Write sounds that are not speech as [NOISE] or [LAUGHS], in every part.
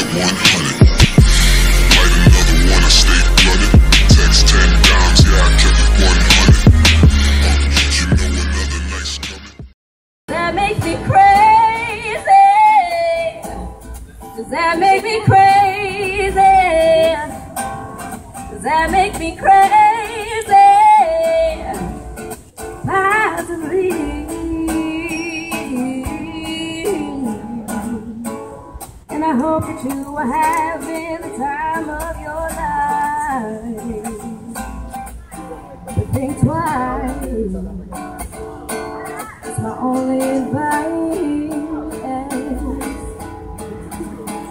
it 100. Light another one, I stay flooded. Text 10 dimes, yeah, I kept it 100. You know another night's coming. That makes me crazy. Does that make me crazy? Does that make me crazy? Hope that you are having the time of your life. But think twice. It's my only advice.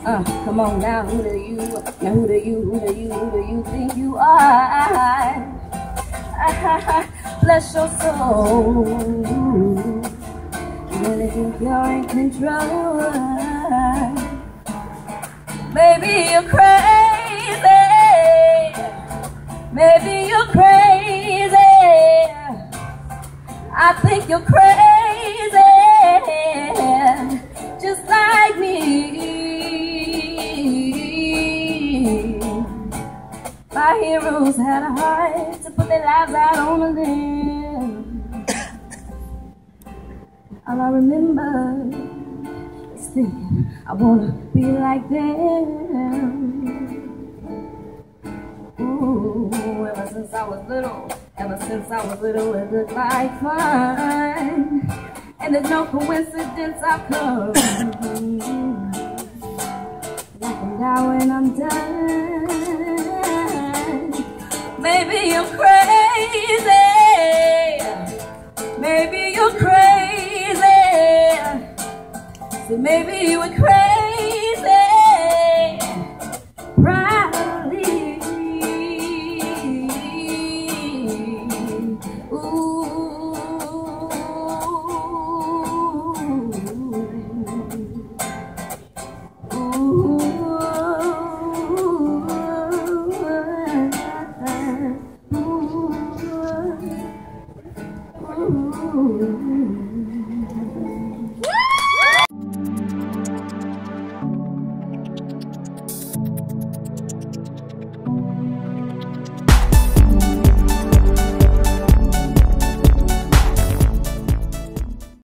Uh, come on now, who do you, now who do you, who do you, who do you think you are? [LAUGHS] Bless your soul. You really think you're in control? Maybe you're crazy. Maybe you're crazy. I think you're crazy, just like me. My heroes had a heart to put their lives out on the limb. [COUGHS] All I remember I wanna be like them. Ooh, ever since I was little, ever since I was little, it looked like fun. And there's no coincidence I've come. I can die when I'm done. Maybe you're crazy. Maybe Maybe we're crazy, probably. Ooh. Ooh. Ooh. Ooh.